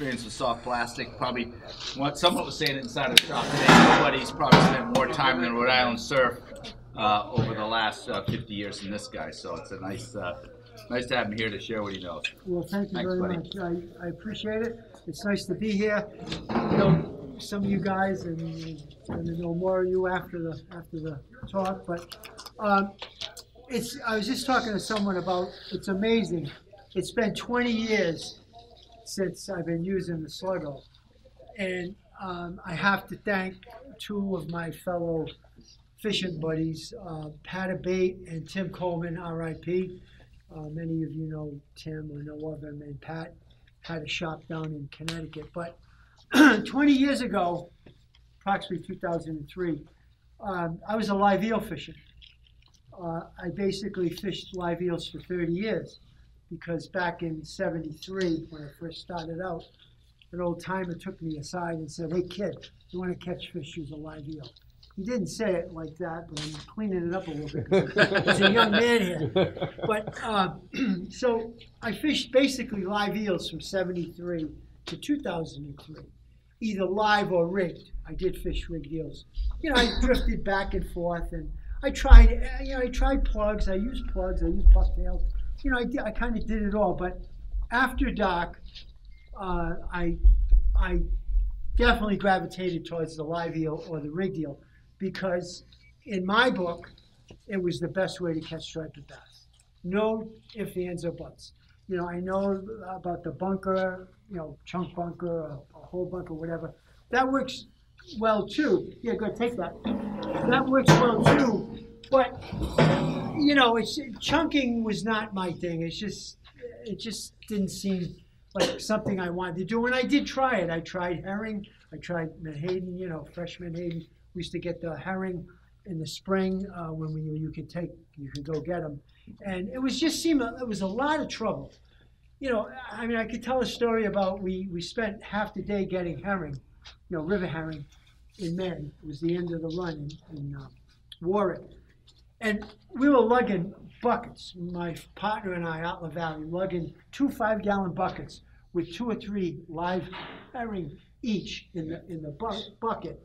experience with soft plastic. Probably, what someone was saying inside of the shop today, nobody's probably spent more time in Rhode Island surf uh, over the last uh, 50 years than this guy. So it's a nice, uh, nice to have him here to share what he knows. Well, thank you Thanks, very buddy. much. I, I appreciate it. It's nice to be here. You know, some of you guys and, and know more of you after the, after the talk, but, um, it's, I was just talking to someone about, it's amazing. It's been twenty years since I've been using the Sluggo. And, um, I have to thank two of my fellow fishing buddies, uh, Pat Abate and Tim Coleman, RIP. Uh, many of you know Tim or know of him, and Pat had a shop down in Connecticut. But 20 years ago, approximately 2003, um, I was a live eel fisher. Uh, I basically fished live eels for 30 years because back in 73, when I first started out, an old timer took me aside and said, Hey kid, you want to catch fish, use a live eel. He didn't say it like that, but I'm cleaning it up a little bit. He's a young man here. But uh, so I fished basically live eels from '73 to 2003, either live or rigged. I did fish rigged eels. You know, I drifted back and forth, and I tried. You know, I tried plugs. I used plugs. I used pufftails. You know, I, I kind of did it all. But after Doc, uh, I I definitely gravitated towards the live eel or the rigged eel because in my book, it was the best way to catch striped bass. No ifs, ands, or buts. You know, I know about the bunker, you know, chunk bunker, a, a whole bunker, whatever. That works well too. Yeah, go take that. That works well too. But you know, it's chunking was not my thing. It's just, it just didn't seem like something I wanted to do. And I did try it. I tried herring. I tried menhaden. You know, fresh menhaden. We used to get the herring in the spring uh, when we, you could take, you could go get them, and it was just seemed it was a lot of trouble. You know, I mean, I could tell a story about we we spent half the day getting herring, you know, river herring, in May. It was the end of the run in, in uh, Warwick, and we were lugging buckets. My partner and I out in the valley lugging two five-gallon buckets with two or three live herring each in the in the bu- bucket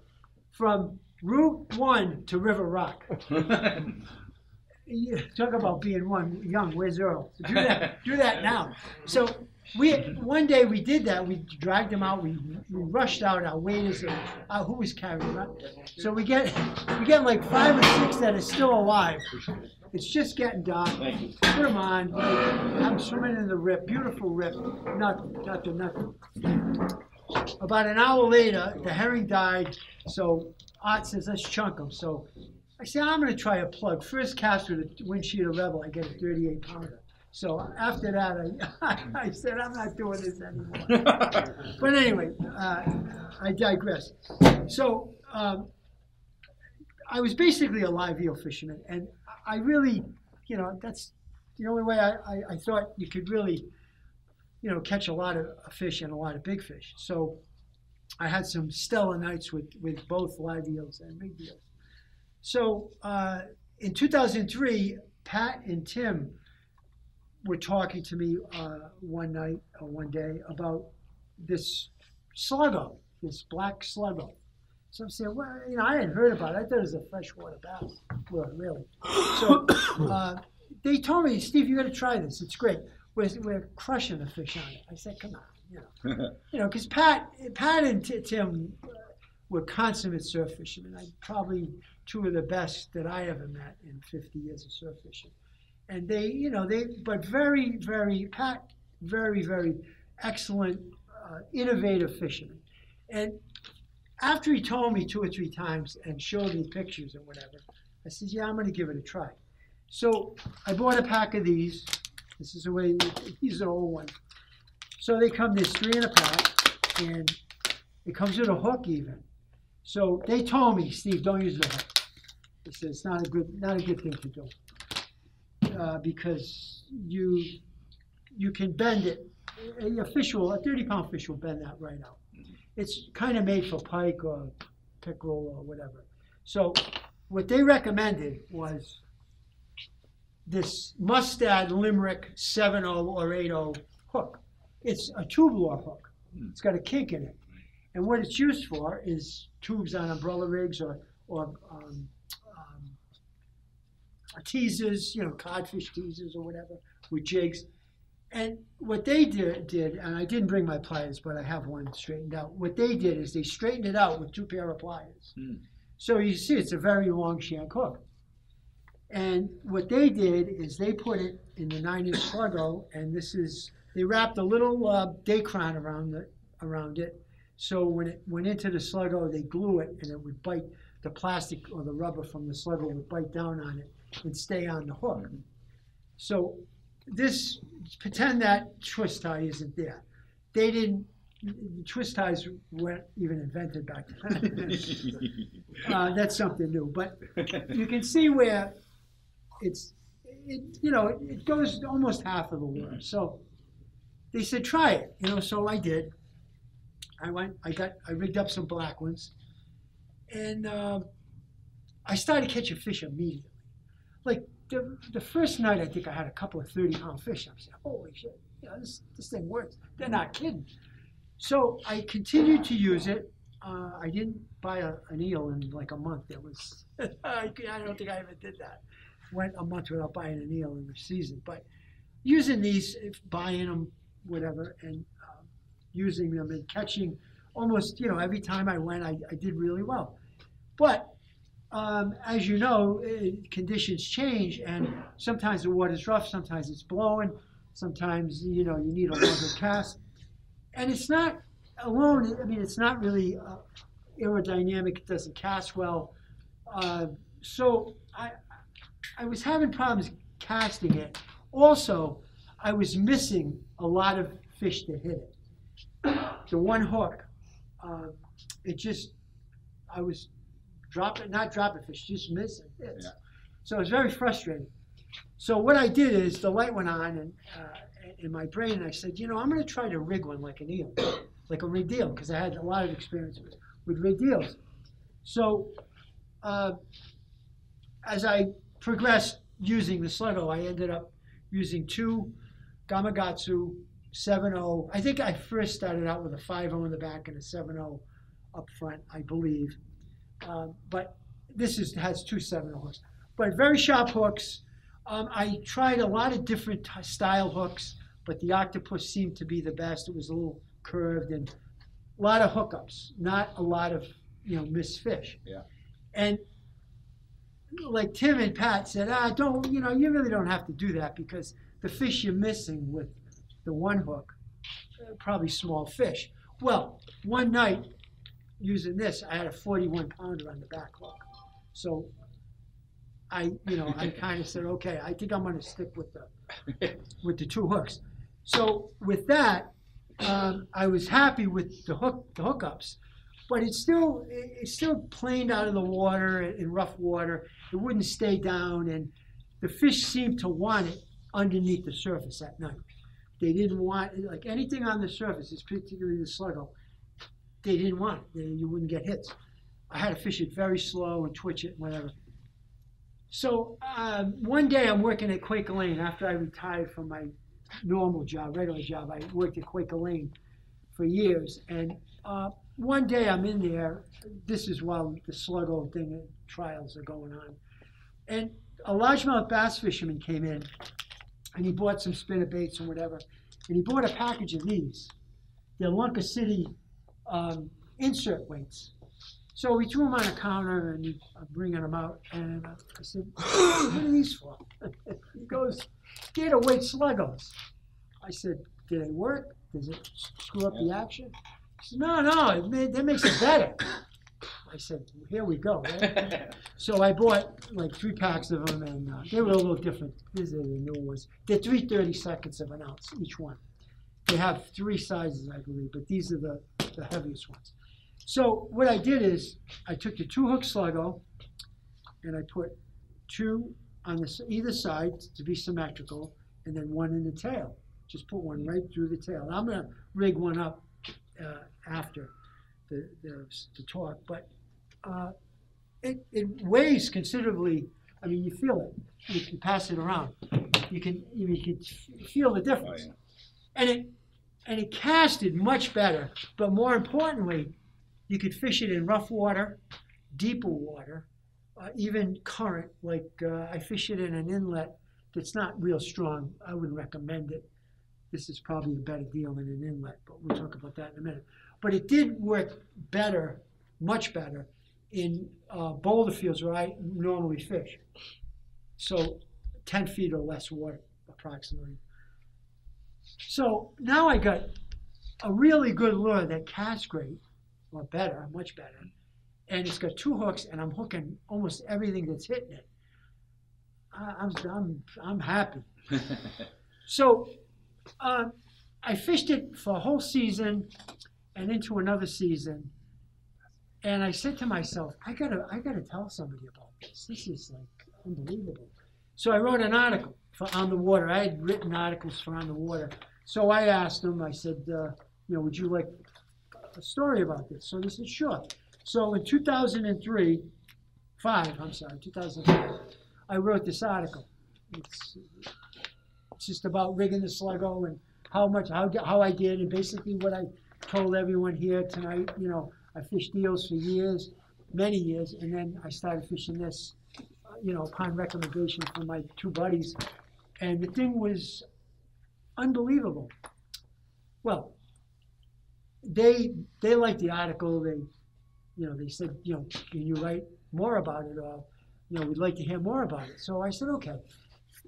from Route One to River Rock. Yeah, talk about being one young. Where's Earl? Do that. do that now. So we one day we did that. We dragged them out. We, we rushed out our waiters and uh, who was carrying them. out. So we get we get like five or six that are still alive. It's just getting dark. Put them on. I'm swimming in the rip. Beautiful rip. Nothing. Nothing. Nothing. About an hour later, the herring died. So Art says, let's chunk them. So I say, I'm going to try a plug. First cast with a windshield of Rebel, I get a 38 pounder. So after that, I, I said, I'm not doing this anymore. but anyway, uh, I digress. So um, I was basically a live eel fisherman, and I really, you know, that's the only way I, I, I thought you could really, you know, catch a lot of fish and a lot of big fish. So I had some stellar nights with, with both live eels and big eels. So uh, in 2003, Pat and Tim were talking to me uh, one night or one day about this sluggo, this black sluggo. So I'm saying, well, you know, I hadn't heard about it. I thought it was a freshwater bass. Well, really. So uh, they told me, Steve, you got to try this. It's great. We're, we're crushing the fish on it. I said, come on, you know, you know, because Pat, Pat and T- Tim were consummate surf fishermen. I probably two of the best that I ever met in 50 years of surf fishing. And they, you know, they, but very, very, Pat, very, very excellent, uh, innovative fisherman. And after he told me two or three times and showed me pictures and whatever, I said, yeah, I'm going to give it a try. So I bought a pack of these. This is the way, these are old ones. So they come, there's three in a pack, and it comes with a hook even. So they told me, Steve, don't use the hook. They said it's not a good, not a good thing to do. Uh, because you, you can bend it, a a fish will, a thirty pound fish will bend that right out. It's kind of made for pike or pickerel or whatever. So what they recommended was this Mustad Limerick 7.0 or 8.0 hook. It's a tubular hook, It's got a kink in it. And what it's used for is tubes on umbrella rigs or, or um, teasers, you know, codfish teasers or whatever with jigs. And what they did, did, and I didn't bring my pliers, but I have one straightened out. What they did is they straightened it out with two pair of pliers. Hmm. So you see, it's a very long shank hook. And what they did is they put it in the nine-inch sluggo, and this is they wrapped a little uh, Dacron around the around it. So when it went into the sluggo, they glue it, and it would bite the plastic or the rubber from the sluggo would bite down on it and stay on the hook. So this pretend that twist tie isn't there. They didn't. Twist ties weren't even invented back then. uh, that's something new, but you can see where it's, it, you know, it, goes almost half of the lure. So they said, try it, you know, so I did. I went, I got, I rigged up some black ones, and uh, I started catching fish immediately. Like the, the first night, I think I had a couple of 30 pound fish. I said, holy shit, you know, this, this thing works. They're not kidding. So I continued to use it. Uh, I didn't buy a, an eel in like a month. It was, I, don't think I ever did that. Went a month without buying an eel in the season. But using these, buying them, whatever, and uh, using them and catching almost, you know, every time I went, I, I did really well. But um, as you know, conditions change, and sometimes the water's rough, sometimes it's blowing, sometimes you know you need a longer cast, and it's not alone. I mean, it's not really uh, aerodynamic. It doesn't cast well. Uh, so I, I was having problems casting it. Also, I was missing a lot of fish that hit it. The one hook, uh, it just, I was dropping, not dropping fish, just missing hits. Yeah. So it was very frustrating. So what I did is the light went on and uh, in my brain, and I said, you know, I'm going to try to rig one like an eel, like a rigged eel, because I had a lot of experience with, with rigged eels. So uh, as I progressed using the Sluggo, I ended up using two Gamakatsu 7.0. I think I first started out with a 5.0 in the back and a 7.0 up front, I believe. Um, but this is has two 7.0 hooks. But very sharp hooks. Um, I tried a lot of different t- style hooks, but the octopus seemed to be the best. It was a little curved and a lot of hookups, not a lot of you know missed fish. Yeah. And like Tim and Pat said, ah, don't you know you really don't have to do that because the fish you're missing with the one hook, uh, probably small fish. Well, one night using this, I had a 41 pounder on the back hook. So I, you know, I kind of said, okay, I think I'm going to stick with the with the two hooks. So with that, um, I was happy with the hook the hookups, but it still it it still planed out of the water in rough water. It wouldn't stay down, and the fish seemed to want it underneath the surface at night. They didn't want like anything on the surface, it's particularly the sluggo. They didn't want it. They- you wouldn't get hits. I had to fish it very slow and twitch it, whatever. So um, one day I'm working at Quaker Lane after I retired from my normal job, regular job. I worked at Quaker Lane for years, and uh, one day I'm in there. This is while the sluggo thing trials are going on, and a largemouth bass fisherman came in, and he bought some spinner baits and whatever, and he bought a package of these. They're Lunker City um, insert weights. So we threw them on a counter and he, I'm bringing them out. And I said, What are these for? he goes, They're to weight sluggos. I said, Do they work? Does it screw up the action? He said, No, no, it made, that makes it better. I said, Here we go. right?" So I bought like three packs of them, and uh, they were a little different. These are the new ones. They're three thirty seconds of an ounce each one. They have three sizes, I believe, but these are the, the heaviest ones. So what I did is I took the two hook sluggo and I put two on the, either side to be symmetrical, and then one in the tail. Just put one right through the tail. And I'm gonna rig one up uh, after the, the, the talk, but uh, it, it weighs considerably. I mean, you feel it. You can pass it around. You can you can feel the Oh, difference. yeah. And it and it casted much better. But more importantly, you could fish it in rough water, deeper water, uh, even current. Like uh, I fish it in an inlet that's not real strong. I wouldn't recommend it. This is probably a better deal than an inlet, but we'll talk about that in a minute. But it did work better, much better, in uh, boulder fields where I normally fish. So 10 feet or less water, approximately. So now I got a really good lure that casts great, or better, much better. And it's got two hooks, and I'm hooking almost everything that's hitting it. I, I'm, I'm, I'm happy. So uh, I fished it for a whole season and into another season. And I said to myself, I gotta, I gotta tell somebody about this. This is like unbelievable. So I wrote an article for On the Water. I had written articles for On the Water. So I asked them, I said, uh, you know, would you like a story about this? So they said, sure. So in 2003, five, I'm sorry, 2005, I wrote this article. It's, it's just about rigging the sluggo and how much, how, how I did, and basically what I told everyone here tonight. You know, I fished eels for years, many years, and then I started fishing this, you know, upon recommendation from my two buddies. And the thing was unbelievable. Well, they they liked the article. They, you know, they said, you know, can you write more about it, or you know, we'd like to hear more about it. So I said, okay.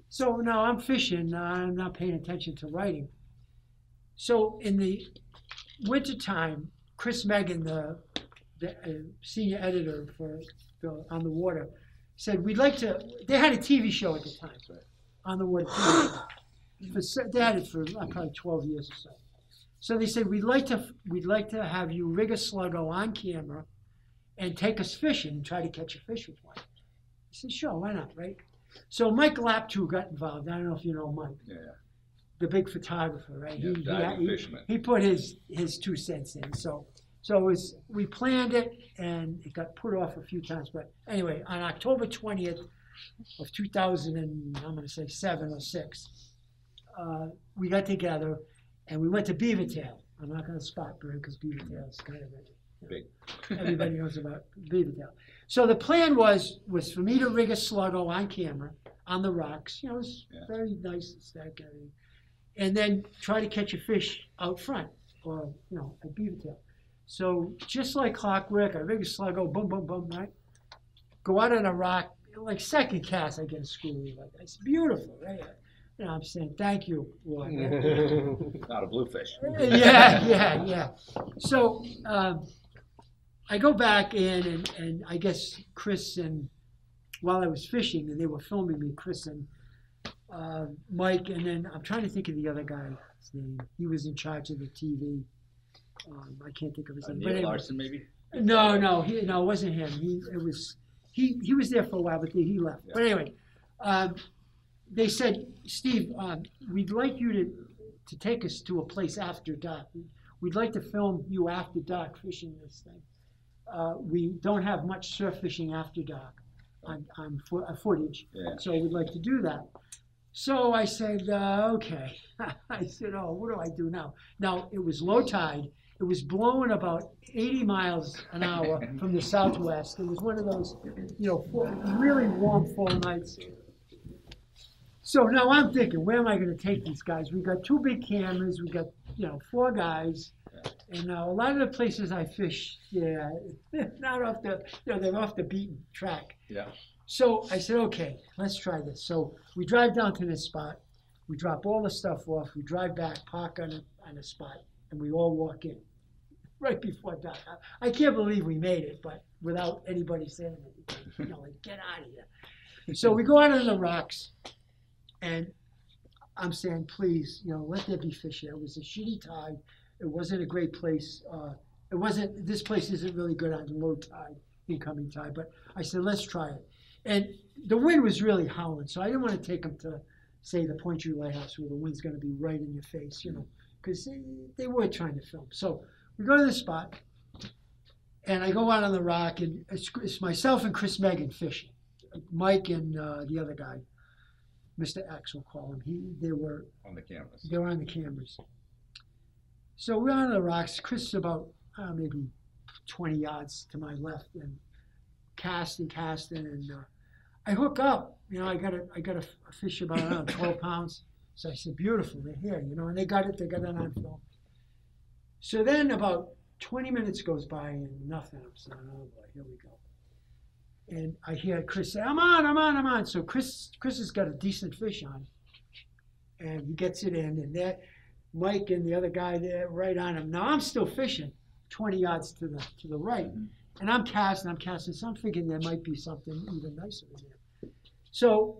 So now I'm fishing. I'm not paying attention to writing. So in the wintertime, Chris Megan, the, the uh, senior editor for the, On the Water, said we'd like to. They had a TV show at the time, On the Water. For, they had it for uh, probably 12 years or so. So they said we'd like to we'd like to have you rig a sluggo on camera and take us fishing and try to catch a fish with one. I said, sure, why not, right? So Mike Laptew got involved. I don't know if you know Mike, Yeah, the big photographer, right? yeah, diving he, fisherman. he put his his two cents in. So so it was we planned it and it got put off a few times. But anyway, on October twentieth of two thousand and I'm going to say seven or six, uh, we got together and we went to Beavertail. I'm not going to spot bird because Beavertail is kind of a Big. everybody knows about Beavertail. So the plan was was for me to rig a sluggo on camera on the rocks. You know, it was Yeah. very nice aesthetic, and then try to catch a fish out front or you know at Beavertail. So just like clockwork, I rig a sluggo, boom, boom, boom, right? Go out on a rock, like second cast, I get a school like that. It's beautiful, right? You know, I'm saying thank you, Lord. Not a bluefish. yeah, yeah, yeah. So um, I go back in, and, and I guess Chris and while I was fishing, and they were filming me, Chris and uh, Mike, and then I'm trying to think of the other guy's name. He was in charge of the TV. Um, I can't think of his Uh, name. but Neil anyway. Larson, maybe? No, no, he, no, it wasn't him. He, it was, he, he was there for a while, but then he left. But anyway, um, they said, Steve, um, we'd like you to, to take us to a place after dark. We'd like to film you after dark fishing this thing. Uh, we don't have much surf fishing after dark on, on fo- uh, footage, Yeah. so we'd like to do that. So I said, uh, okay. I said, oh, what do I do now? Now, it was low tide. It was blowing about 80 miles an hour from the southwest. It was one of those, you know, full, really warm fall nights. So now I'm thinking, where am I going to take these guys? We've got two big cameras. We've got, you know, four guys. And now a lot of the places I fish, yeah, not off the, you know, they're off the beaten track. Yeah. So I said, okay, let's try this. So we drive down to this spot. We drop all the stuff off. We drive back, park on a, on a spot, and we all walk in right before dark. I, I can't believe we made it, but without anybody saying anything, you know, like get out of here. So we go out on the rocks, and I'm saying, please, you know, let there be fish here. It was a shitty tide. It wasn't a great place. Uh, it wasn't. This place isn't really good on low tide, incoming tide. But I said, let's try it. And the wind was really howling, so I didn't want to take them to, say, the Point Lighthouse where the wind's going to be right in your face, you know, because they, they were trying to film. So we go to this spot, and I go out on the rock, and it's, it's myself and Chris Megan fishing. Mike and uh, the other guy, Mr. X, we'll call him. He, they were On the cameras. they were on the cameras. So we're on the rocks. Chris is about uh, maybe 20 yards to my left and casting, casting, and uh, I hook up. You know, I got a, I got a, a fish about know, 12 pounds. So I said, beautiful, they're here, you know, and they got it, they got it on film. So then about 20 minutes goes by and nothing. I'm saying, oh boy, here we go. And I hear Chris say, I'm on, I'm on, I'm on. So Chris, Chris has got a decent fish on. And he gets it in, and that Mike and the other guy there right on him. Now I'm still fishing 20 yards to the to the right. Mm-hmm. And I'm casting, I'm casting, so I'm thinking there might be something even nicer in there. So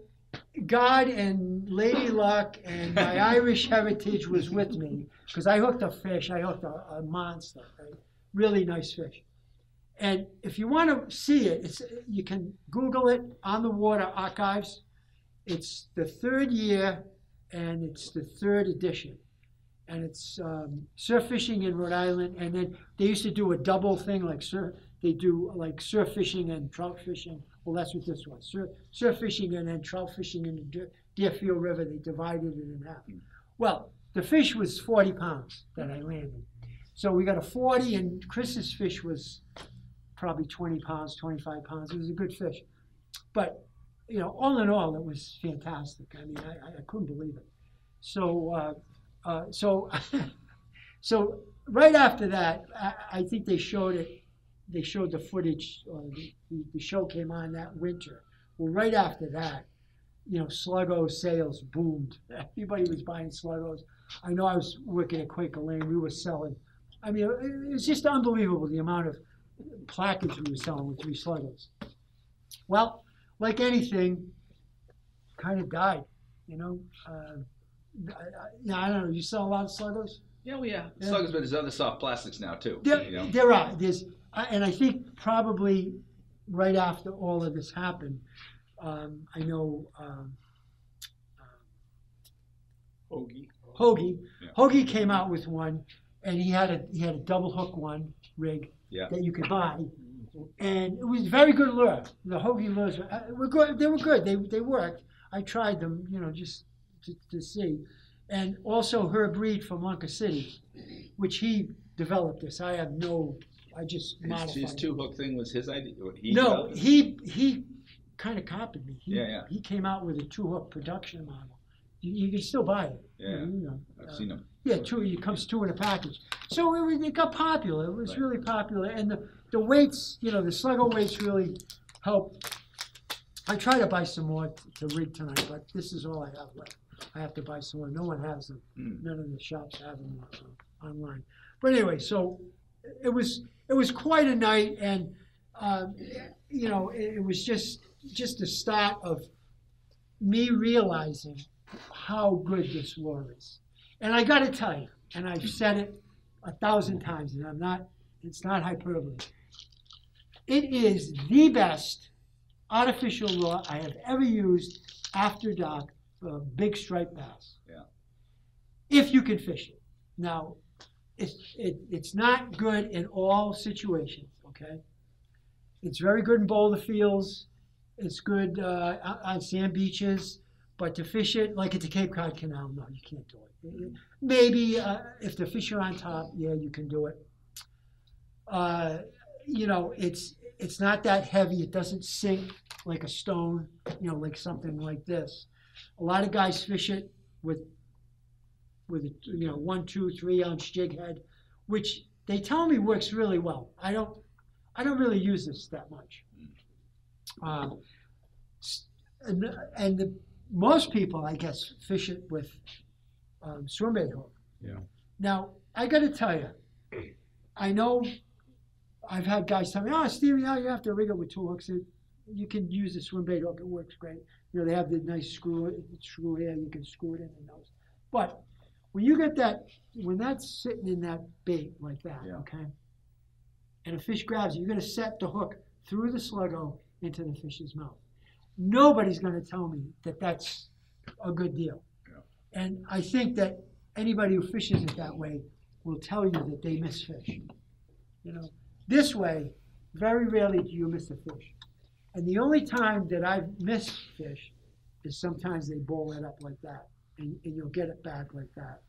God and Lady Luck and my Irish heritage was with me because I hooked a fish. I hooked a, a monster, right? really nice fish. And if you want to see it, it's, you can Google it on the Water Archives. It's the third year, and it's the third edition. And it's um, surf fishing in Rhode Island. And then they used to do a double thing, like surf. They do like surf fishing and trout fishing well, that's what this was. Surf, surf fishing and then trout fishing in the Deerfield River. They divided it in half. Well, the fish was 40 pounds that I landed. So we got a 40, and Chris's fish was probably 20 pounds, 25 pounds. It was a good fish. But, you know, all in all, it was fantastic. I mean, I, I couldn't believe it. So, uh, uh, so, so right after that, I, I think they showed it they showed the footage, uh, the, the show came on that winter. Well, right after that, you know, Sluggo sales boomed. Everybody was buying Sluggos. I know I was working at Quaker Lane. We were selling. I mean, it was just unbelievable the amount of placards we were selling with three Sluggos. Well, like anything, kind of died. You know, uh, I, I, I, don't know. You sell a lot of Sluggos? Yeah, well, yeah. yeah. Sluggos, but there's other soft plastics now too. There, you know? there are. There's and I think probably right after all of this happened, um, I know um, Hogy. Hogy. Yeah. Hogy came out with one, and he had a he had a double hook one rig yeah. that you could buy, and it was very good lure. The Hogy lures were, uh, were good. They were good. They they worked. I tried them, you know, just to, to see, and also Herb Reed from Lunker City, which he developed this. I have no I just His, modified. his it. two hook thing was his idea. He No, developed it? he he kind of copied me. He, Yeah, yeah. He came out with a two hook production model. You, you can still buy it. Yeah, You know, I've uh, seen him. Yeah, two. It comes two in a package. So it, was- it got popular. It was Right. really popular, and the the weights, you know, the Sluggo weights really helped. I try to buy some more t- to rig tonight, but this is all I have left. I have to buy some more. No one has them. Mm. None of the shops have them uh, online. But anyway, so it was it was quite a night, and um, you know, it, it was just just the start of me realizing how good this lure is. And I got to tell you, and I've said it a thousand times, and I'm not, it's not hyperbole. It is the best artificial lure I have ever used after dark for a big striped bass. Yeah. If you can fish it. Now, it's, it, it's not good in all situations, okay? It's very good in boulder fields. It's good uh, on- sand beaches, but to fish it like at the Cape Cod Canal, no, you can't do it. Maybe uh, if the fish are on top, yeah, you can do it. Uh, you know, it's it's not that heavy. It doesn't sink like a stone. You know, like something like this. A lot of guys fish it with with a you know one, two, three ounce jig head, which they tell me works really well. I don't I don't really use this that much. Um, and and the, most people, I guess, fish it with um, swim bait hook. Yeah. Now I got to tell you, I know I've had guys tell me, "Oh, Stevie, now you have to rig it with two hooks." It, you can use the swim bait hook; it works great. You know, they have the nice screw screw here. You can screw it in the nose. But when you get that, when that's sitting in that bait like that, Yeah. okay, and a fish grabs it, you're going to set the hook through the sluggo into the fish's mouth. Nobody's going to tell me that that's a good deal. Yeah. And I think that anybody who fishes it that way will tell you that they miss fish. You know, this way, very rarely do you miss a fish. And the only time that I've missed fish is sometimes they bowl it up like that, and, and you'll get it back like that.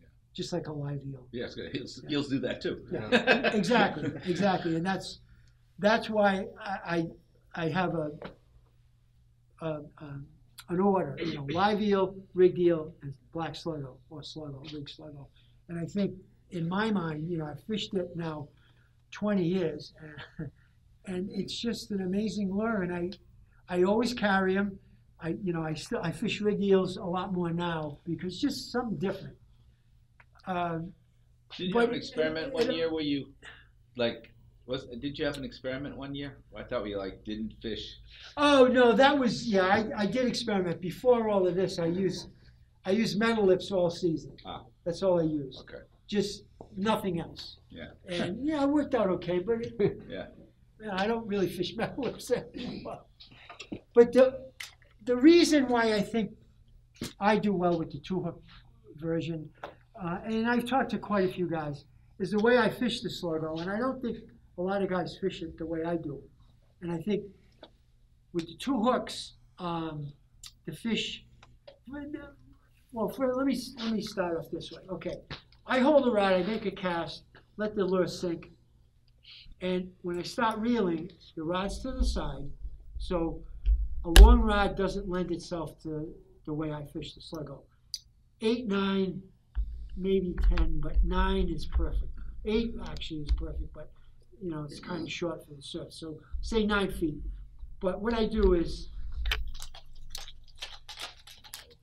Yeah. just like a live eel. Yeah, it's good. He'll, he'll do that too. Yeah. exactly, exactly, and that's that's why I I, I have a, a, a an order, you know, live eel, rigged eel, and black sluggo or sluggo, rigged sluggo, and I think in my mind, you know, I've fished it now 20 years, and, and it's just an amazing lure, and I I always carry them. I you know I still I fish rigged eels a lot more now because it's just something different. Um, Did you have an experiment it- one it- year where you, like, was did you have an experiment one year? I thought we like didn't fish. Oh no, that was yeah. I, I did experiment before all of this. I used I used metal lips all season. Ah. That's all I used. Okay. Just nothing else. Yeah. And yeah, it worked out okay. But it, Yeah. yeah, I don't really fish metal lips anymore. But the the reason why I think I do well with the two hook version, uh, and I've talked to quite a few guys, is the way I fish the sluggo, and I don't think a lot of guys fish it the way I do. And I think with the two hooks, um, the fish. Well, for, let me let me start off this way. Okay, I hold the rod, I make a cast, let the lure sink, and when I start reeling, the rod's to the side, so a long rod doesn't lend itself to the way I fish the sluggo. Eight, nine, maybe ten, but nine is perfect. Eight actually is perfect, but you know it's kind of short for the surf. So say nine feet. But what I do is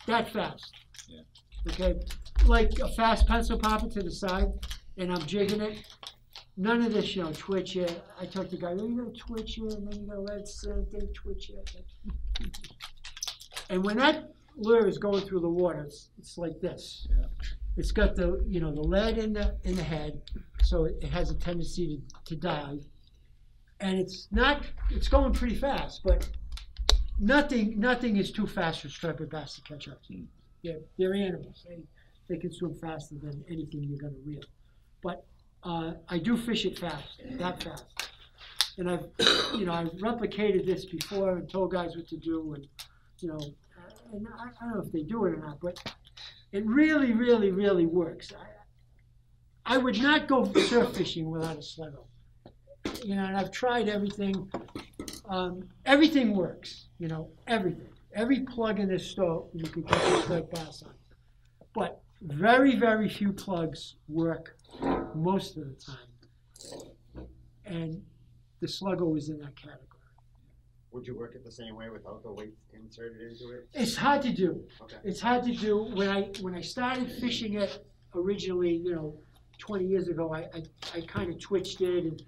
that fast. Yeah. Okay, like a fast pencil popper to the side, and I'm jigging it. None of this, you know, twitch it. I told the guy, oh, you gotta twitch it, and then you gotta let it sink, then twitch it. And when that lure is going through the water, it's, it's like this. Yeah. It's got the, you know, the lead in the in the head, so it, it has a tendency to, to dive. And it's not, it's going pretty fast, but nothing nothing is too fast for striped bass to catch up to. Hmm. They're, they're animals. They, they can swim faster than anything you're gonna reel. But uh, I do fish it fast, that fast. And I've, you know, I've replicated this before and told guys what to do, and you know, uh, and I, I don't know if they do it or not, but it really, really, really works. I, I would not go surf fishing without a sluggo. You know, and I've tried everything. Um, everything works. You know, everything. Every plug in this store you can catch a striped bass on. But very, very few plugs work most of the time. And the sluggo is in that category. Would you work it the same way without the weight inserted into it? It's hard to do. Okay. It's hard to do. When I when I started fishing it originally, you know, 20 years ago, I I, I kind of twitched it and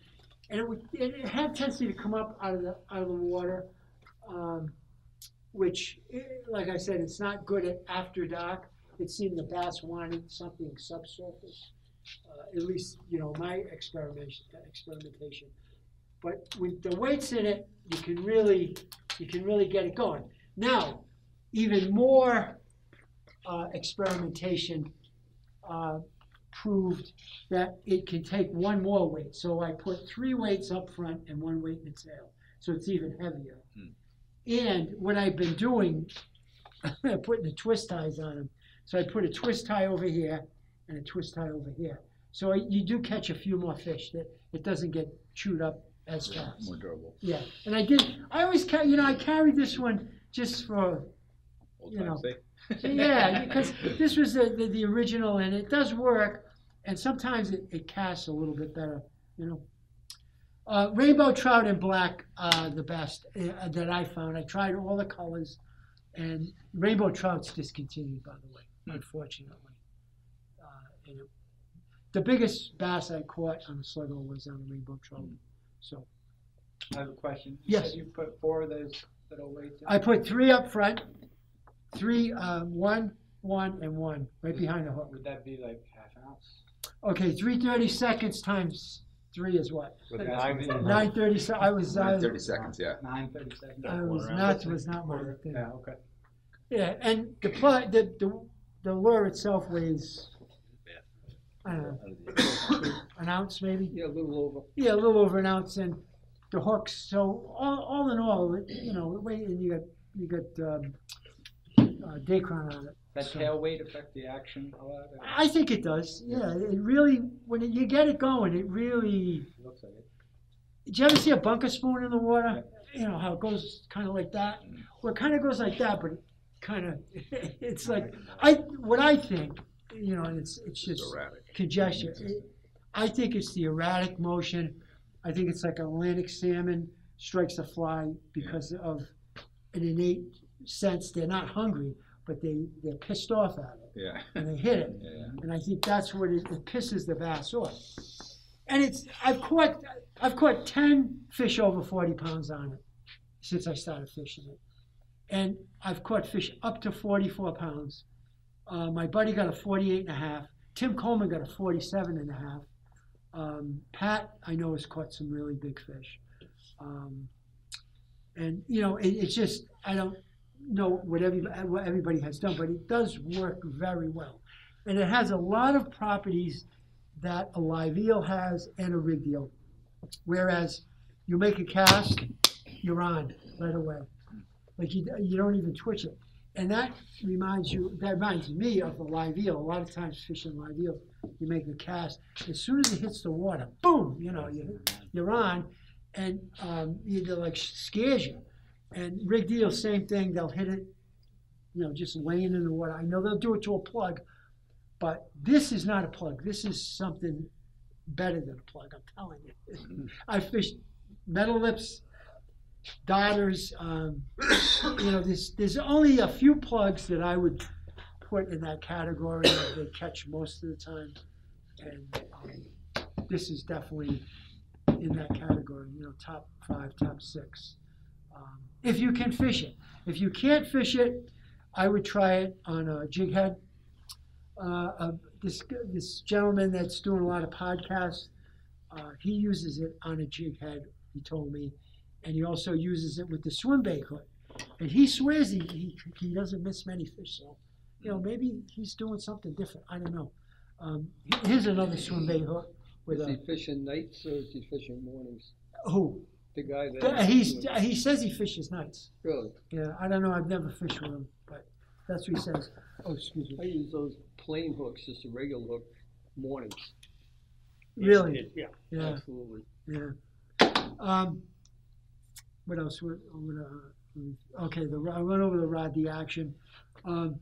and it would it it had a tendency to come up out of the out of the water, um, which, eh, like I said, it's not good at after dark. It seemed the bass wanted something subsurface, uh, at least you know my experimentation experimentation. But with the weights in it, you can really you can really get it going. Now, even more uh, experimentation uh, proved that it can take one more weight. So I put three weights up front and one weight in the tail, so it's even heavier. And what I've been doing, putting the twist ties on them. So I put a twist tie over here and a twist tie over here. So I- you do catch a few more fish. That it doesn't get chewed up as fast. More durable. Yeah, and I did. I always carry. You know, I carried this one just for Old You know. sake. yeah, because this was the, the, the original, and it does work. And sometimes it, it casts a little bit better. You know, uh, rainbow trout and black uh, the best uh, that I found. I tried all the colors, and rainbow trout's discontinued, by the way, unfortunately. And it, the biggest bass I caught on a sluggo was on the rainbow trout. So. I have a question. You Yes. said you put four of those little weights in? I put three up front, three, uh, one, one, and one, right behind the hook. Would that be like half an ounce? Okay, three thirty seconds times three is what? With That's nine what feet. it is. Nine thirty, so I was, I, Thirty seconds, yeah. Nine thirty seconds? I was not, was not my thing. Yeah, okay. Yeah, and the the, the, the lure itself weighs, I don't know, an ounce maybe? Yeah, a little over. Yeah, a little over an ounce, and the hooks, so all, all in all, it- you know, wait, and you got, you got, um, uh, Dacron on it, That So- tail weight affect the action a lot? I think it does. Yeah, it really when you get it going, it really. Looks like it. Did you ever see a bunker spoon in the water? You know how it goes kind of like that. Well, it kind of goes like that, but kind of it's like I what I think. You know, it's it's just Erratic. congestion. It- I think it's the erratic motion. I think it's like Atlantic salmon strikes a fly because of an innate sense they're not hungry, but they they're pissed off at it Yeah. and they hit it. Yeah. And I think that's what it, it pisses the bass off. And it's I've caught I've caught ten fish over forty pounds on it since I started fishing it, and I've caught fish up to forty four pounds. Uh, my buddy got a 48 and a half. Tim Coleman got a 47 and a half. Um, Pat, I know, has caught some really big fish. Um, and, you know, it, it's just, I don't know what everybody, what everybody has done, but it does work very well. And it has a lot of properties that a live eel has and a rigged eel. Whereas you make a cast, you're on right away. Like you, you don't even twitch it. And that reminds you, that reminds me of the live eel. A lot of times fishing live eel, you make a cast. As soon as it hits the water, boom, you know, you, you're on. And um, either like scares you. And rigged eel, same thing. They'll hit it, you know, just laying in the water. I know they'll do it to a plug, but this is not a plug. This is something better than a plug. I'm telling you. I fished metal lips, daughters. Um, you know, there's there's only a few plugs that I would put in that category. that They catch most of the time, and um, this is definitely in that category. You know, top five, top six. Um, if you can fish it. If you can't fish it, I would try it on a jig head. Uh, uh, this this gentleman that's doing a lot of podcasts, uh, he uses it on a jig head. He told me, and he also uses it with the swim bait hook. And he swears he, he, he doesn't miss many fish. So, you know, maybe he's doing something different. I don't know. Um, here's another swim bait hook with Is he a fishing nights or is he fishing mornings? who? The guy that. He's he says he fishes nights. Really? Yeah, I don't know. I've never fished with him, but that's what he says. Oh, excuse me. I use those plain hooks, just a regular hook, mornings. Really? Yeah, Yeah, absolutely. yeah. Um, what else? What, what, uh, okay, the I went over the rod, the action. Um,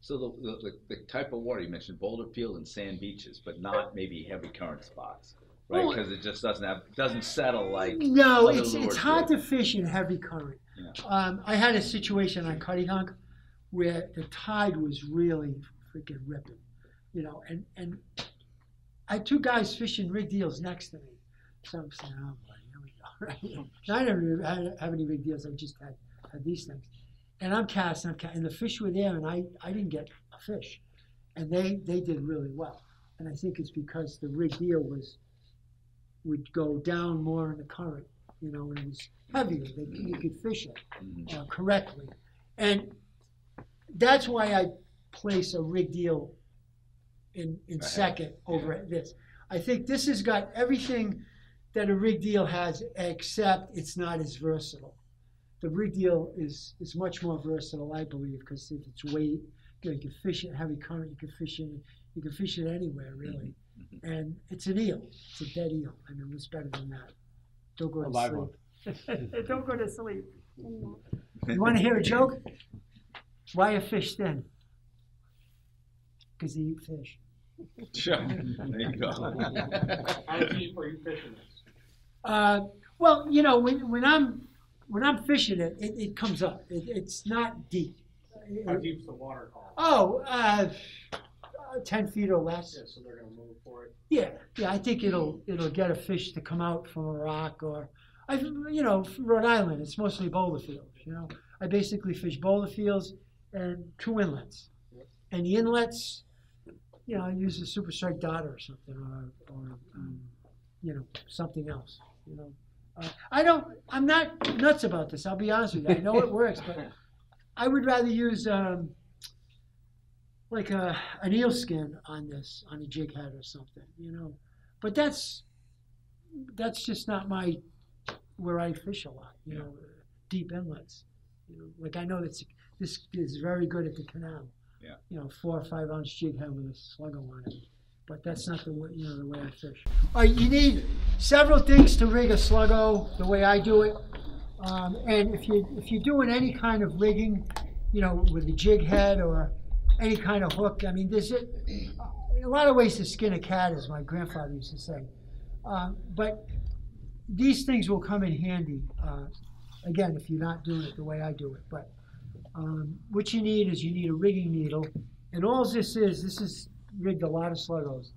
So the, the, the, type of water you mentioned, boulder field and sand beaches, but not maybe heavy current spots, right? Well- Because it just doesn't have, doesn't settle like. no, it's it's hard do. to fish in heavy current. Yeah. Um, I had a situation on Cuttyhunk where the tide was really freaking ripping, you know, and and I had two guys fishing rigged eels next to me. So I'm saying, oh boy, here we go. Right? I never had, have any big deals. I just had, had these things. And I'm casting, I'm casting, and the fish were there, and I, I didn't get a fish. And they, they did really well. And I think it's because the rigged eel was, would go down more in the current, you know, and it was heavier. They, you could fish it uh, correctly. And that's why I place a rigged eel in, in second over this. I think this has got everything that a rigged eel has, except it's not as versatile. The rigged eel is, is much more versatile, I believe, because of its weight. You, know, you can fish it heavy current. You can fish it. You can fish it anywhere, really. Mhm. And it's an eel. It's a dead eel. I mean, what's better than that? Don't go to live sleep. Don't go to sleep. You want to hear a joke? Why are fish thin? Because they eat fish. Sure, there you go. How deep are you fishing this? Uh, well, you know, when, when I'm when I'm fishing it, it, it comes up. It, it's not deep. How deep's the water column? Oh, uh, ten feet or less. Yeah, so they're gonna move for it. Yeah, yeah. I think it'll it'll get a fish to come out from a rock or, I you know, Rhode Island. It's mostly boulder fields. You know, I basically fish boulder fields and two inlets, and the inlets, you know, I use a super strike dot or something or or um, you know something else. You know, uh, I don't. I'm not nuts about this. I'll be honest with you. I know it works, but I would rather use. Um, like a an eel skin on this on a jig head or something, you know. But that's that's just not my where I fish a lot, you know, deep inlets. You know, like I know that's this is very good at the canal. Yeah. You know, four or five ounce jig head with a sluggo on it. But that's not the way, you know, the way I fish. You need several things to rig a sluggo, the way I do it. Um, and if you, if you're doing any kind of rigging, you know, with a jig head or any kind of hook, I mean, there's a, a lot of ways to skin a cat, as my grandfather used to say. Uh, but these things will come in handy, uh, again, if you're not doing it the way I do it. But um, what you need is you need a rigging needle. And all this is, this is rigged a lot of sluggos.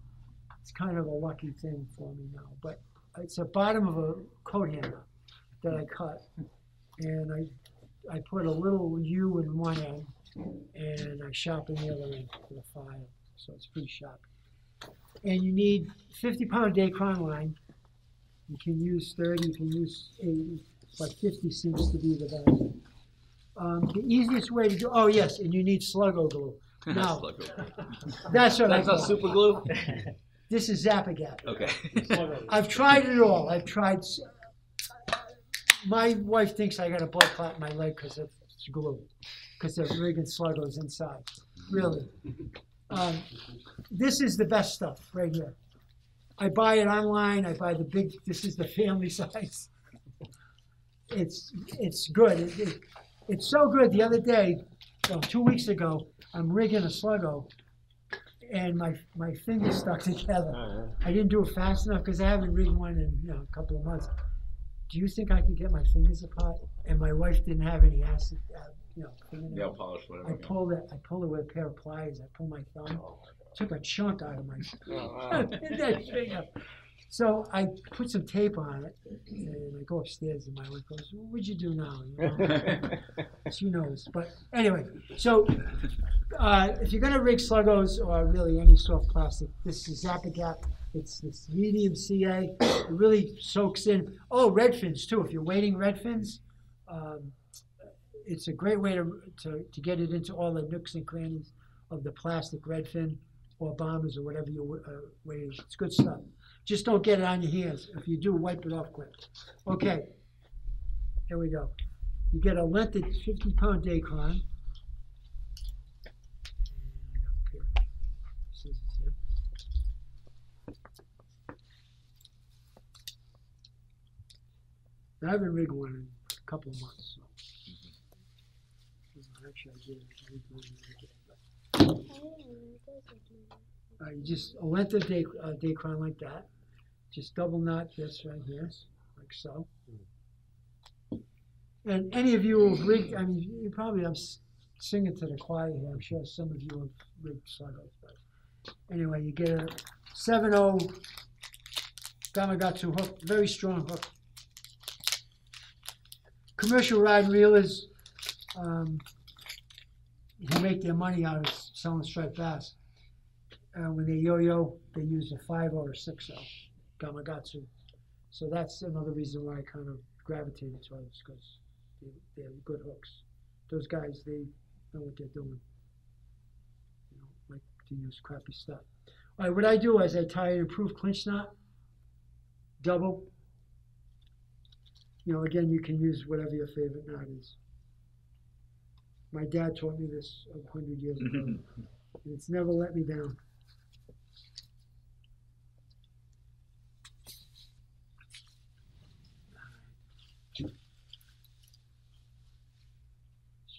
It's kind of a lucky thing for me now. But it's the bottom of a coat hanger that I cut. And I, I put a little U in one end and I sharpen the other end with a file. So it's pretty sharp. And you need 50 pound Dacron line. You can use 30, you can use 80, but 50 seems to be the best. Um, the easiest way to do, oh yes, and you need sluggo glue. Now, that's what I That's not thought. super glue? This is Zapagap. Okay. I've tried it all. I've tried. s- My wife thinks I got a blood clot in my leg because of glue, because they're rigging sluggos inside. Really. Um, this is the best stuff right here. I buy it online. I buy the big. This is the family size. It's it's good. It, it, it's so good. The other day, well, two weeks ago, I'm rigging a sluggo, and my my fingers stuck together. I didn't do it fast enough because I haven't rigged one in you know, a couple of months. Do you think I could get my fingers apart? And my wife didn't have any acid, uh, you know, fingernail. Nail polish, I pulled it. I pulled it with a pair of pliers. I pulled my thumb, took a chunk out of my Oh, that finger. So I put some tape on it, and I go upstairs, and my wife goes, "What'd you do now?" You know? she knows. But anyway, so uh, if you're gonna rig sluggos or really any soft plastic, this is Zapagap. It's this medium CA. It really soaks in. Oh, red fins too. If you're wading red fins, um, it's a great way to, to to get it into all the nooks and crannies of the plastic red fin or bombers or whatever you're uh, wading. It's good stuff. Just don't get it on your hands. If you do, wipe it off quick. Okay. Here we go. You get a lented 50 pound Dacron. I haven't rigged one in a couple of months. So. Actually, I did. I rigged one the other day, but- uh, you just a length of day, uh, Dacron like that. Just double knot this right here, like so. And any of you who've rigged, I mean, you probably, I'm s- singing to the choir here, I'm sure some of you have rigged sluggos, but anyway, you get a 7.0 Gamakatsu hook, very strong hook. Commercial rod reelers, um, who make their money out of selling striped bass uh, when they yo-yo, they use a five or a six oh Gamakatsu. So that's another reason why I kind of gravitated towards because they, they're good hooks. Those guys, they know what they're doing. You know, like to use crappy stuff. All right, what I do is I tie an improved clinch knot, double. You know, again, you can use whatever your favorite knot is. My dad taught me this a hundred years ago, mm-hmm. and it's never let me down.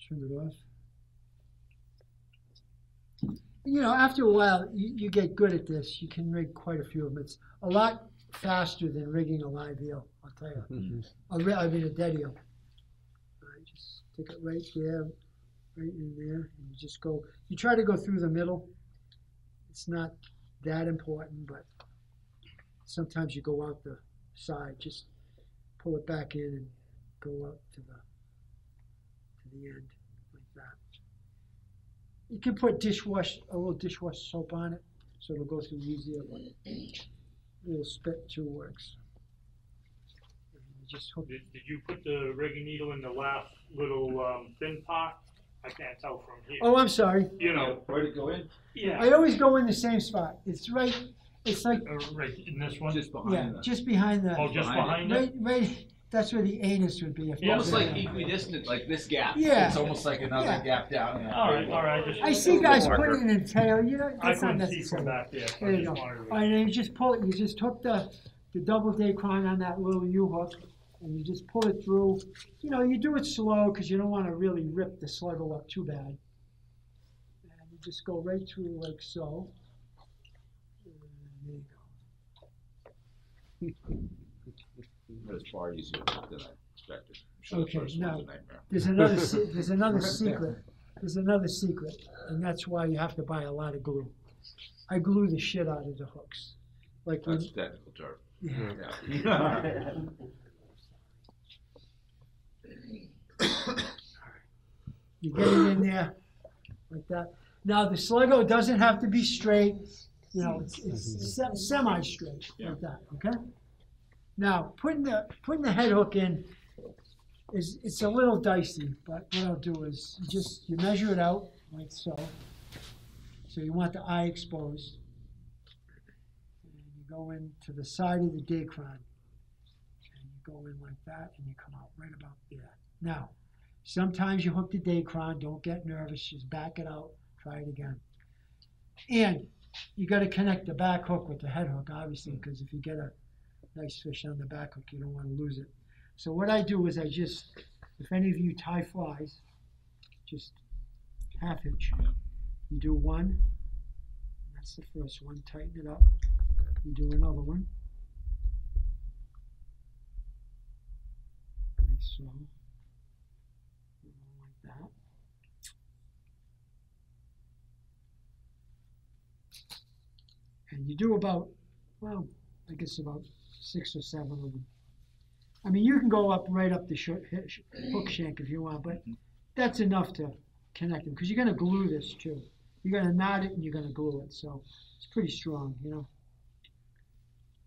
Trim it off. You know, after a while, you, you get good at this. You can rig quite a few of them. It's a lot faster than rigging a live eel, I'll tell you. Mm-hmm. A ri- I mean, a dead eel. Right, just stick it right there, right in there, and you just go. You try to go through the middle. It's not that important, but sometimes you go out the side. Just pull it back in and go up to the to the end. You can put dishwash a little dishwash soap on it, so it'll go through easier. But a little spit too works. And you just hook Did, did you put the rigging needle in the last little, um, thin pot? I can't tell from here. Oh, I'm sorry. You know, Where'd it go in? yeah, I always go in the same spot. It's right. It's like uh, right in this one? Just yeah, behind the. just behind the. Oh, just behind behind it? Right, right. That's where the anus would be. if it Almost was like equidistant, like this gap. Yeah. It's almost like another Yeah. gap down. there. All right, all right, just. I see guys Marker. putting it in tail, you know, I that's not couldn't see from necessary. back there, so There I you just go. wanted to. All right, and you just pull it, you just hook the, the double Dacron on that little U-hook, and you just pull it through. You know, you do it slow, because you don't want to really rip the sluggo up too bad. And you just go right through like so. And there you go. But it's far easier than I expected. I'm sure the Okay, first now- one's a nightmare. There's another, se- there's another secret, there's another secret, and that's why you have to buy a lot of glue. I glue the shit out of the hooks. Like when, That's technical term. yeah. Yeah. You get it in there like that. Now the Sluggo doesn't have to be straight. You know, it's, it's se- semi-straight like that. Okay. Now putting the putting the head hook in is it's a little dicey, but what I'll do is you just you measure it out like so. So you want the eye exposed. And you go into the side of the Dacron. And you go in like that, and you come out right about there. Now, Sometimes you hook the Dacron, don't get nervous, just back it out, try it again. And you gotta connect the back hook with the head hook, obviously, because if you get a nice fish on the back hook, you don't wanna lose it. So what I do is I just, if any of you tie flies, just half inch. You do one, that's the first one, tighten it up. You do another one. Like so like that. And you do about, well, I guess about six or seven of them. I mean, you can go up right up the hook shank if you want, but that's enough to connect them because you're going to glue this too. You're going to knot it and you're going to glue it, so it's pretty strong, you know.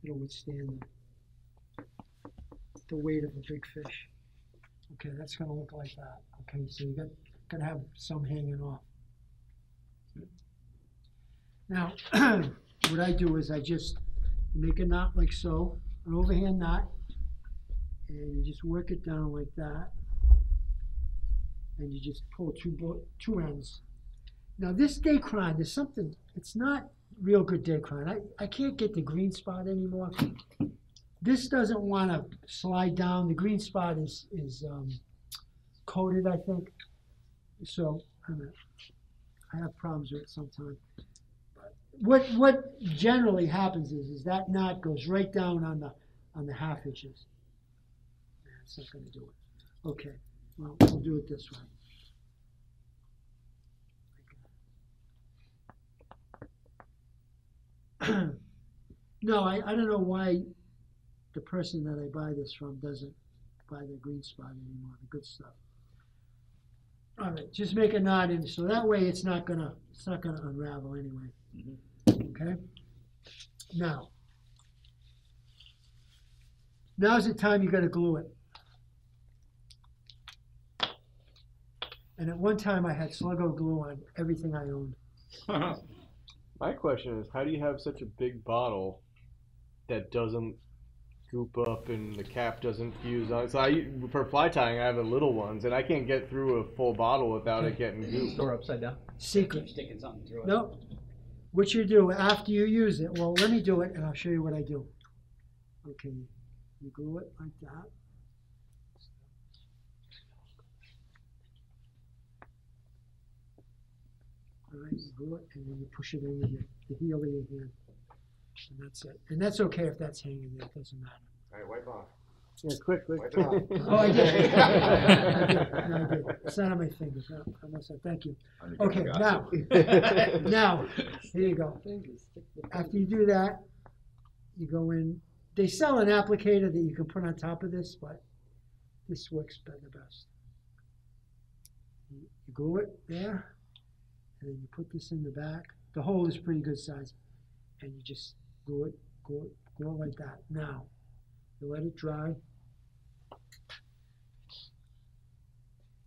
It'll withstand the, the weight of a big fish. Okay, that's gonna look like that. Okay, so you're gonna have some hanging off. Now, what I do is I just make a knot like so, an overhand knot, and you just work it down like that. And you just pull two, two ends. Now this Dacron, there's something, it's not real good Dacron. I, I can't get the green spot anymore. This doesn't want to slide down. The green spot is, is um, coated, I think. So I, have problems with it sometimes. What what generally happens is is that knot goes right down on the on the half inches. That's not going to do it. Okay, well we'll do it this way. no, I, I don't know why the person that I buy this from doesn't buy the green spot anymore, the good stuff. All right, just make a knot in, so that way it's not gonna, it's not gonna unravel anyway. Mm-hmm. Okay? Now. Now's the time you gotta glue it. And at one time I had Sluggo glue on everything I owned. My question is, how do you have such a big bottle that doesn't goop up and the cap doesn't fuse on? So I, for fly tying, I have the little ones, and I can't get through a full bottle without it getting gooped. Store upside down. Secret. Sticking something through it. No. What you do after you use it, well, let me do it and I'll show you what I do. Okay, you glue it like that. All right, you glue it and then you push it in with your, the heel of your hand. And that's it. And that's okay if that's hanging there, it doesn't matter. All right, wipe off. Yeah, quick, quick. Wipe it off. Oh, I did. I did. No, I did. It's not on my fingers. No, I must have, thank you. Okay, now, now, here you go. After you do that, you go in, they sell an applicator that you can put on top of this, but this works better the best. You glue it there, and then you put this in the back. The hole is pretty good size, and you just glue it, glue it, glue it like that. Now, you let it dry.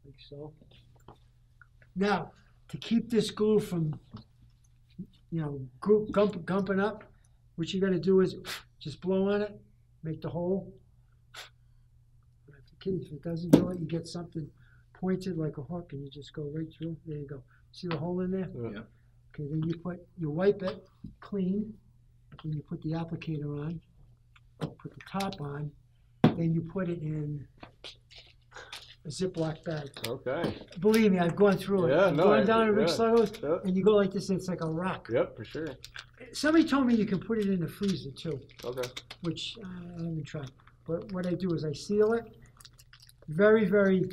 Like so. Now, to keep this glue from, you know, gumping up, what you gotta do is just blow on it, make the hole, If it doesn't do it, you get something pointed like a hook and you just go right through. There you go. See the hole in there? Yeah. Okay, then you put, you wipe it clean, then you put the applicator on, put the top on, then you put it in a Ziploc bag. Okay. Believe me, I've gone through it. Yeah, no, I- down to Rick yeah, yeah. and you go like this and it's like a rock. Yep, for sure. Somebody told me you can put it in the freezer too, Okay. which uh, I haven't tried. But what I do is I seal it. Very, very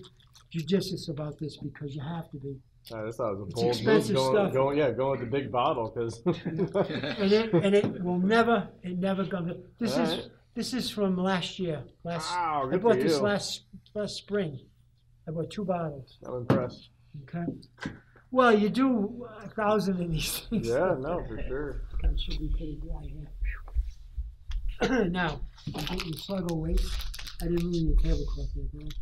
judicious about this because you have to be. Uh, this was a bold move expensive going, stuff. going, yeah, going with the big bottle because. And it, and it will never, it never comes. This is, Alright. this is from last year. Last, Wow, I good bought for this you. last, last spring. I bought two bottles, I'm impressed. okay? Well, you do a thousand of these things. Yeah, no, for sure. That should be pretty dry here. Now, you get your sluggo weights. I didn't ruin your tablecloth there, did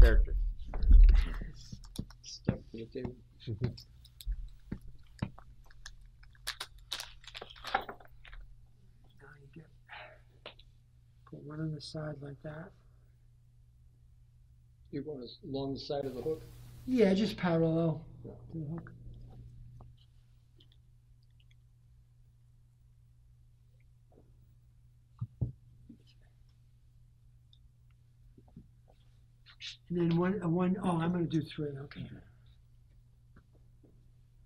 Character. Stuck to the table. I? Now you get, put one on the side like that. You want us along the side of the hook? Yeah, just parallel to the hook. And then one, uh, one, oh, I'm gonna do three, okay.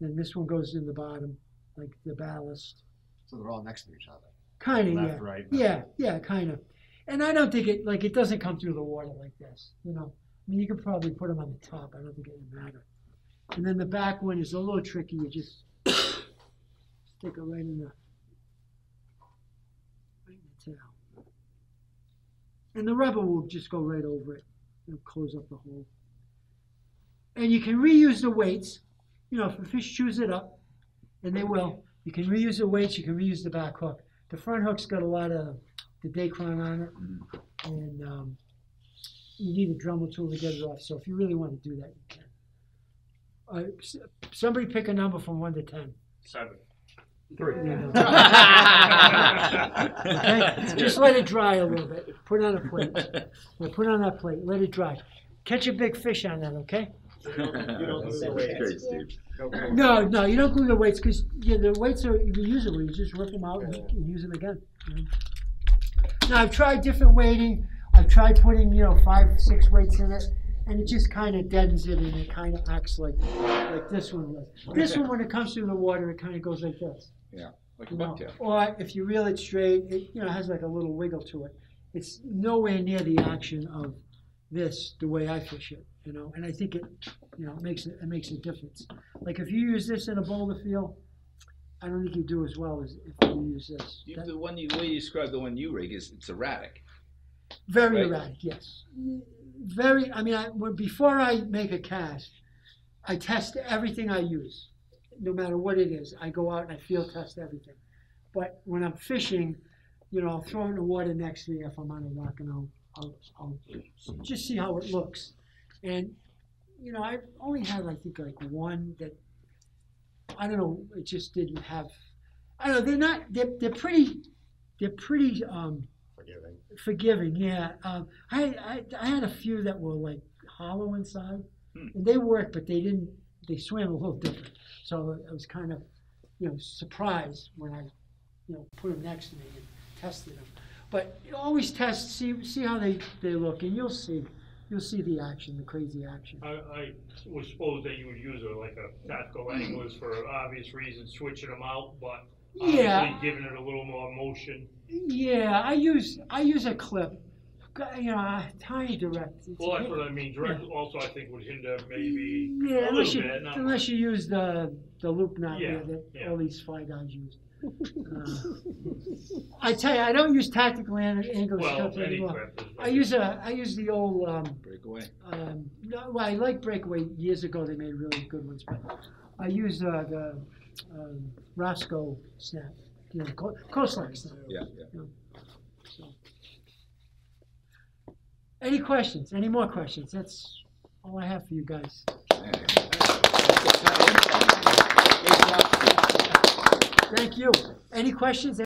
Then this one goes in the bottom, like the ballast. So they're all next to each other. Kinda, yeah. Left, right. Yeah, yeah, kind of. And I don't think it, like, it doesn't come through the water like this, you know? I mean, you could probably put them on the top, I don't think it would matter. And then the back one is a little tricky, you just stick it right in the, right in the tail. And the rubber will just go right over it, and close up the hole. And you can reuse the weights, you know, if the fish chews it up, and they will, you can reuse the weights, you can reuse the back hook. The front hook's got a lot of the Dacron on it, and um, you need a Dremel tool to get it off. So if you really want to do that, you can. Uh, somebody pick a number from one to ten. Seven. Three. you. Okay, just let it dry a little bit. Put it on a plate. Well, put it on that plate. Let it dry. Catch a big fish on that, okay? You don't lose the weight. No, no, you don't glue the weights because yeah, the weights are reusable. You just rip them out and, and use them again. you know. Now I've tried different weighting. I've tried putting you know five, six weights in it, and it just kind of deadens it and it kind of acts like like this one does. This one, when it comes through the water, it kind of goes like this. Yeah, like a bucktail. Or if you reel it straight, it you know has like a little wiggle to it. It's nowhere near the action of this the way I fish it, you know. And I think it, you know, makes it, it makes a difference. Like if you use this in a boulder field, I don't think you do as well as if you use this. You, That- the one you, the way you describe the one you rig is it's erratic. very right? erratic, yes. Very. I mean, I, when, before I make a cast, I test everything I use, no matter what it is. I go out and I field test everything. But when I'm fishing, you know, I'll throw it in the water next to me if I'm on a rock, and I'll, I'll, I'll just see how it looks. And you know, I've only had I think like one that I don't know. It just didn't have. I don't know. They're not. They're, they're pretty. They're pretty. Um, Forgiving. forgiving. Yeah, um, I, I I had a few that were like hollow inside, Hmm. and they worked, but they didn't. They swam a little different. So I was kind of, you know, surprised when I, you know, put them next to me and tested them. But you always test, see see how they, they look, and you'll see, you'll see the action, the crazy action. I, I would suppose that you would use a, like a tactical anglers for obvious reasons, switching them out, but Yeah. giving it a little more motion. Yeah, I use I use a clip, you know, tiny direct. It's Well, that's what I mean, direct also I think would hinder maybe Yeah, a unless little you bit, unless you use the the loop knot Yeah, that yeah. all these fly guys use. Uh, I tell you, I don't use tactical an- anglers Well, clips any anymore. clip. I use a I use the old um, Breakaway. um, no, well, I like breakaway. Years ago, they made really good ones, but I use uh, the um, Rosco snap, you know, co- coastlock snap. Yeah, yeah. So. Any questions? Any more questions? That's all I have for you guys. Thank you. Any questions?